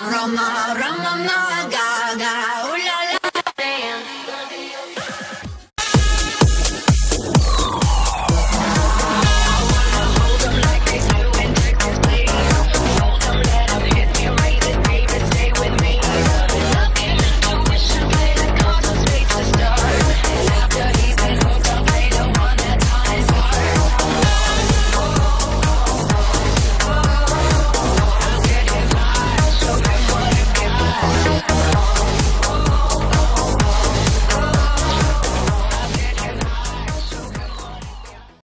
Roma, Roma, Gaga,